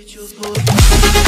Treat you good.